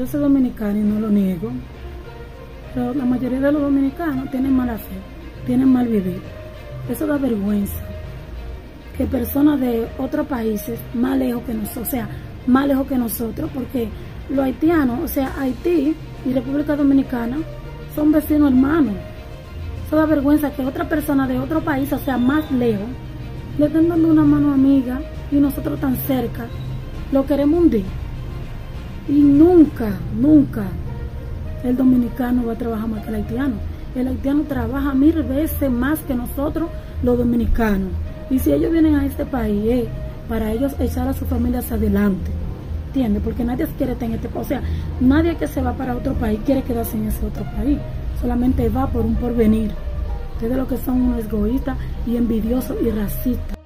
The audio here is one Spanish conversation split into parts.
yo soy dominicana y no lo niego, pero la mayoría de los dominicanos tienen mala fe, tienen mal vivir. Eso da vergüenza. Que personas de otros países, más lejos que nosotros, o sea, más lejos que nosotros, porque los haitianos, o sea, Haití y República Dominicana son vecinos hermanos. Eso da vergüenza que otra persona de otro país, o sea, más lejos, le estén dando una mano amiga y nosotros tan cerca, lo queremos hundir. Y nunca, nunca el dominicano va a trabajar más que el haitiano. El haitiano trabaja mil veces más que nosotros los dominicanos. Y si ellos vienen a este país, eh, para ellos echar a sus familias adelante. ¿Entiendes? Porque nadie quiere tener este O sea, nadie que se va para otro país quiere quedarse en ese otro país. Solamente va por un porvenir. Ustedes lo que son unos egoístas y envidiosos y racistas.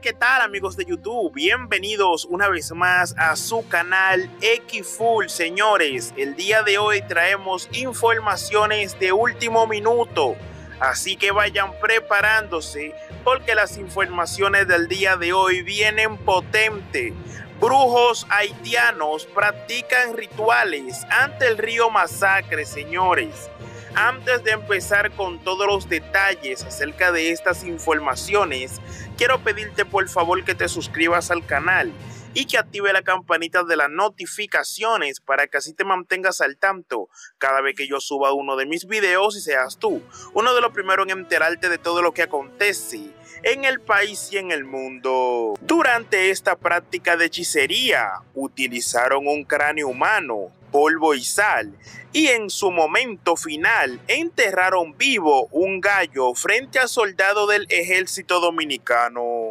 ¿Qué tal amigos de YouTube? Bienvenidos una vez más a su canal Xfull, señores. El día de hoy traemos informaciones de último minuto, así que vayan preparándose porque las informaciones del día de hoy vienen potentes. Brujos haitianos practican rituales ante el río Masacre, señores. Antes de empezar con todos los detalles acerca de estas informaciones, quiero pedirte por favor que te suscribas al canal y que active la campanita de las notificaciones para que así te mantengas al tanto cada vez que yo suba uno de mis videos y seas tú uno de los primeros en enterarte de todo lo que acontece en el país y en el mundo. Durante esta práctica de hechicería utilizaron un cráneo humano polvo y sal, y en su momento final enterraron vivo un gallo frente a soldados del ejército dominicano.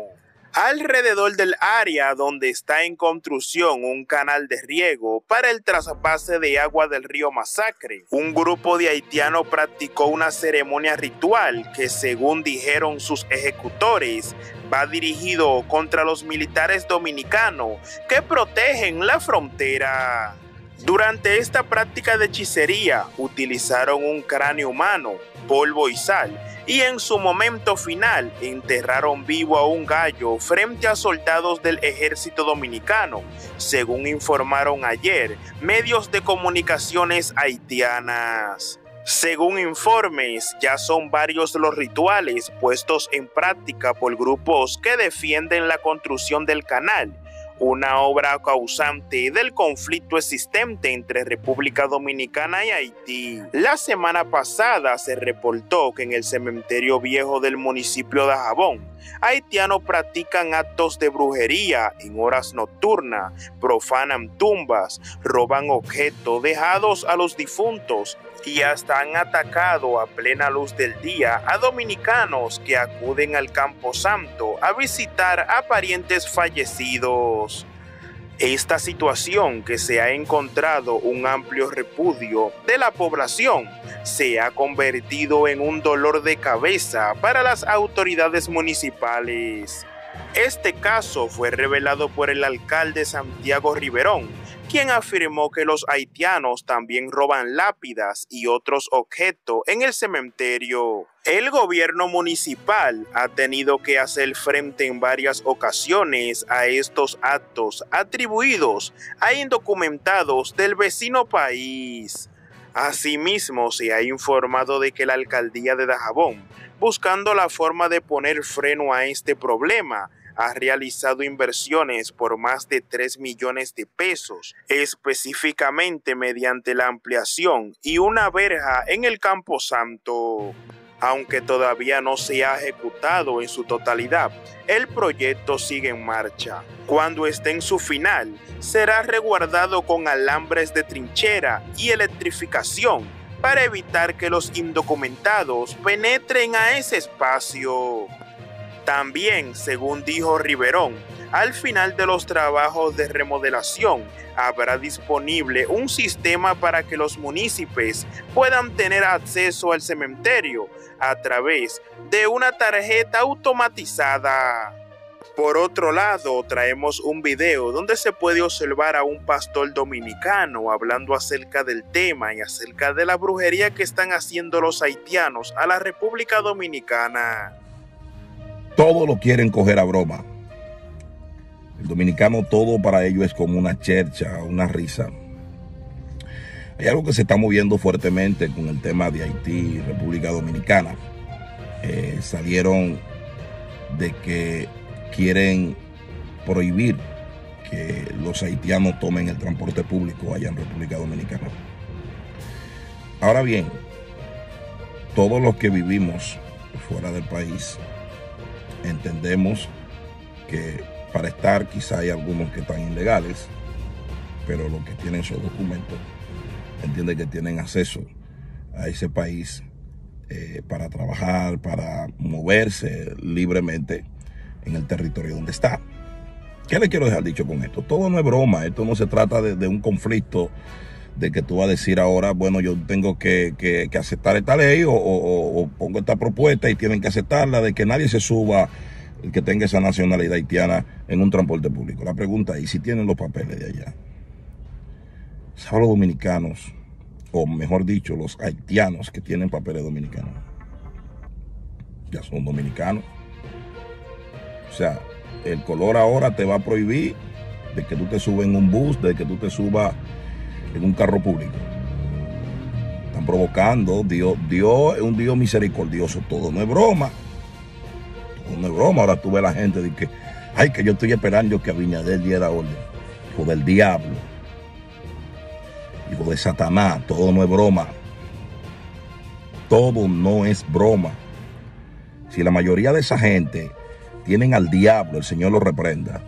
Alrededor del área donde está en construcción un canal de riego para el trasvase de agua del río Masacre, un grupo de haitianos practicó una ceremonia ritual que según dijeron sus ejecutores va dirigido contra los militares dominicanos que protegen la frontera. Durante esta práctica de hechicería utilizaron un cráneo humano, polvo y sal, y en su momento final enterraron vivo a un gallo frente a soldados del ejército dominicano, según informaron ayer medios de comunicaciones haitianas. Según informes, ya son varios los rituales puestos en práctica por grupos que defienden la construcción del canal una obra causante del conflicto existente entre República Dominicana y Haití. La semana pasada se reportó que en el cementerio viejo del municipio de Jabón, haitianos practican actos de brujería en horas nocturnas, profanan tumbas, roban objetos dejados a los difuntos y hasta han atacado a plena luz del día a dominicanos que acuden al Campo Santo a visitar a parientes fallecidos. Esta situación que se ha encontrado un amplio repudio de la población se ha convertido en un dolor de cabeza para las autoridades municipales. Este caso fue revelado por el alcalde Santiago Riverón, quien afirmó que los haitianos también roban lápidas y otros objetos en el cementerio. El gobierno municipal ha tenido que hacer frente en varias ocasiones a estos actos atribuidos a indocumentados del vecino país. Asimismo, se ha informado de que la alcaldía de Dajabón, buscando la forma de poner freno a este problema, ha realizado inversiones por más de 3 millones de pesos, específicamente mediante la ampliación y una verja en el Campo Santo. Aunque todavía no se ha ejecutado en su totalidad, el proyecto sigue en marcha. Cuando esté en su final, será resguardado con alambres de trinchera y electrificación para evitar que los indocumentados penetren a ese espacio. También, según dijo Riverón, al final de los trabajos de remodelación habrá disponible un sistema para que los municipios puedan tener acceso al cementerio a través de una tarjeta automatizada. Por otro lado, traemos un video donde se puede observar a un pastor dominicano hablando acerca del tema y acerca de la brujería que están haciendo los haitianos a la República Dominicana. Todo lo quieren coger a broma. El dominicano todo para ellos es como una chercha, una risa. Hay algo que se está moviendo fuertemente con el tema de Haití y República Dominicana. Eh, salieron de que quieren prohibir que los haitianos tomen el transporte público allá en República Dominicana. Ahora bien, todos los que vivimos fuera del país entendemos que para estar quizá hay algunos que están ilegales, pero los que tienen sus documentos entienden que tienen acceso a ese país eh, para trabajar, para moverse libremente en el territorio donde está. ¿Qué le quiero dejar dicho con esto? Todo no es broma, esto no se trata de, un conflicto de que tú vas a decir ahora, bueno, yo tengo que, aceptar esta ley o, pongo esta propuesta y tienen que aceptarla de que nadie se suba el que tenga esa nacionalidad haitiana en un transporte público. La pregunta es, si tienen los papeles de allá? ¿Saben los dominicanos, o mejor dicho, los haitianos que tienen papeles dominicanos? Ya son dominicanos. O sea, el color ahora te va a prohibir de que tú te subas en un bus, de que tú te subas en un carro público. Están provocando, Dios, Dios es un Dios misericordioso, todo no es broma. Todo no es broma. Ahora tú ves a la gente de que, ay, que yo estoy esperando que Abinader diera orden. Hijo del diablo. Hijo de Satanás, todo no es broma. Todo no es broma. Si la mayoría de esa gente tienen al diablo, el Señor lo reprenda.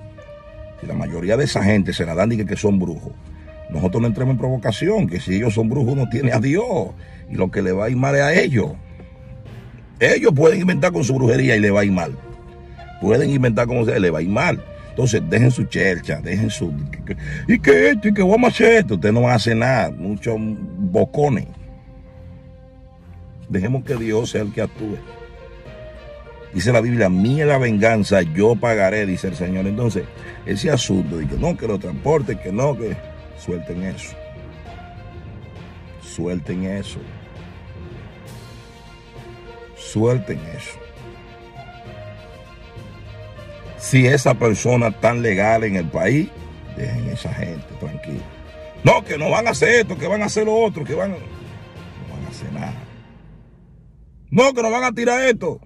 Si la mayoría de esa gente se la dan y que son brujos, nosotros no entremos en provocación, que si ellos son brujos no tiene a Dios y lo que le va a ir mal es a ellos. Ellos pueden inventar con su brujería y le va a ir mal. Pueden inventar como sea, le va a ir mal. Entonces dejen su chercha, dejen su... ¿Y qué esto? ¿Y qué vamos a hacer esto? Ustedes no van a hacer nada, muchos bocones. Dejemos que Dios sea el que actúe. Dice la Biblia, mía la venganza, yo pagaré, dice el Señor. Entonces, ese asunto de que no, que lo transporte, que no, que suelten eso. Suelten eso. Suelten eso. Si esa persona tan legal en el país, dejen esa gente tranquila. No, que no van a hacer esto, que van a hacer lo otro, que van a... No van a hacer nada. No, que no van a tirar esto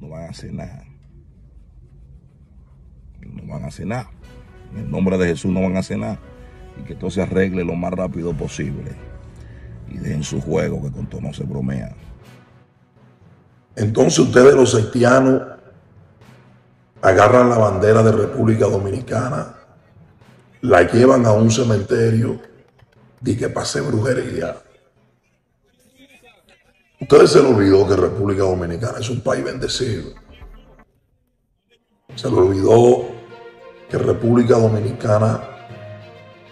no van a hacer nada. No van a hacer nada. En el nombre de Jesús no van a hacer nada. Y que todo se arregle lo más rápido posible. Y dejen su juego, que con todo no se bromea. Entonces ustedes los haitianos agarran la bandera de República Dominicana, la llevan a un cementerio y que pase brujería. Ustedes se les olvidó que República Dominicana es un país bendecido. Se les olvidó que República Dominicana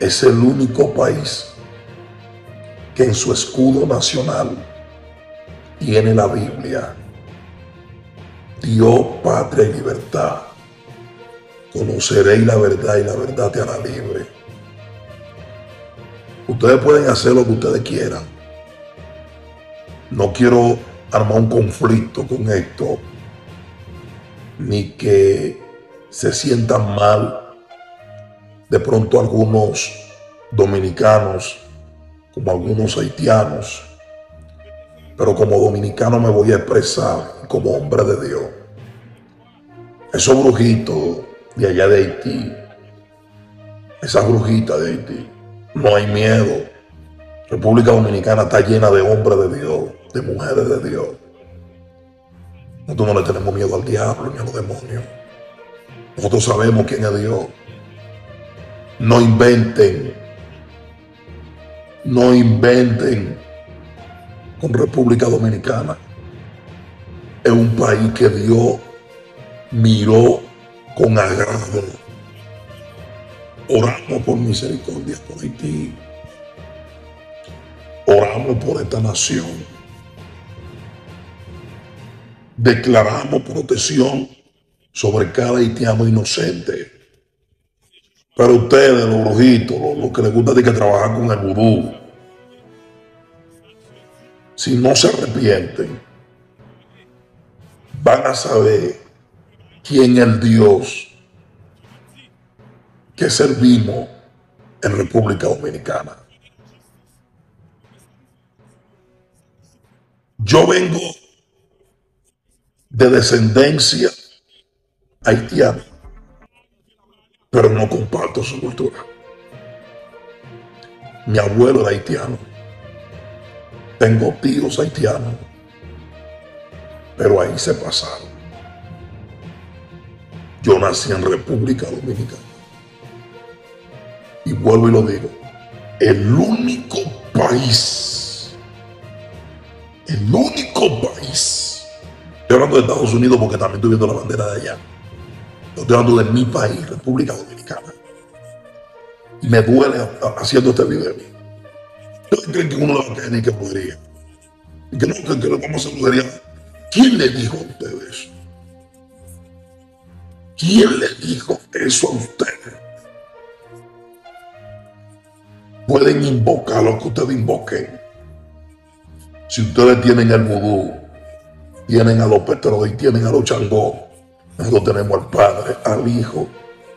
es el único país que en su escudo nacional tiene la Biblia. Dios, patria y libertad. Conoceréis la verdad y la verdad te hará libre. Ustedes pueden hacer lo que ustedes quieran no quiero armar un conflicto con esto, ni que se sientan mal de pronto algunos dominicanos, como algunos haitianos, pero como dominicano me voy a expresar como hombre de Dios. Esos brujitos de allá de Haití, esa brujita de Haití, no hay miedo. República Dominicana está llena de hombres de Dios, de mujeres de Dios. Nosotros no le tenemos miedo al diablo ni a los demonios. Nosotros sabemos quién es Dios. No inventen. No inventen con República Dominicana. Es un país que Dios miró con agrado. Oramos por misericordia por Haití. Oramos por esta nación. Declaramos protección sobre cada haitiano inocente. Pero ustedes, los brujitos, los, que les gusta de que trabajan con el vudú, si no se arrepienten, van a saber quién es el Dios que servimos en República Dominicana. Yo vengo de descendencia haitiana, pero no comparto su cultura. Mi abuelo era haitiano. Tengo tíos haitianos, pero ahí se pasaron. Yo nací en República Dominicana. Y vuelvo y lo digo, el único país, el único país, estoy hablando de Estados Unidos porque también estoy viendo la bandera de allá, estoy hablando de mi país, República Dominicana. Y me duele haciendo este video. ¿Ustedes creen que uno caer ni que podría? Y que no, que, que le vamos a hacer ¿Quién le dijo a ustedes eso? ¿Quién le dijo eso a ustedes? Pueden invocar lo que ustedes invoquen. Si ustedes tienen el vudú, tienen a los petros y tienen a los changó, nosotros tenemos al Padre, al Hijo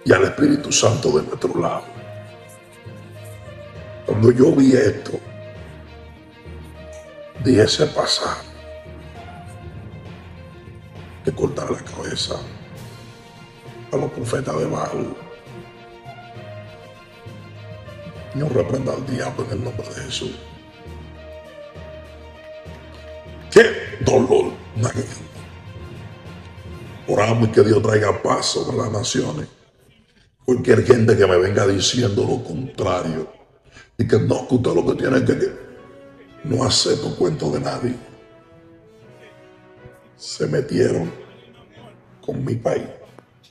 y al Espíritu Santo de nuestro lado. Cuando yo vi esto, dije ese pasar de cortar la cabeza a los profetas de Baal. No reprenda al diablo en el nombre de Jesús. Qué dolor Oramos y que Dios traiga paz sobre las naciones. Cualquier gente que me venga diciendo lo contrario y que no, usted lo que tiene que, que no acepto cuento de nadie. Se metieron con mi país.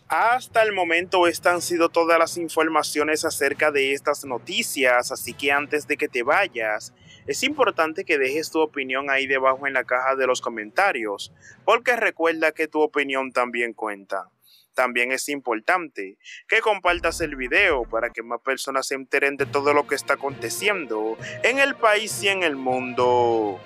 Hasta el momento estas han sido todas las informaciones acerca de estas noticias, así que antes de que te vayas, es importante que dejes tu opinión ahí debajo en la caja de los comentarios, porque recuerda que tu opinión también cuenta. También es importante que compartas el video para que más personas se enteren de todo lo que está aconteciendo en el país y en el mundo.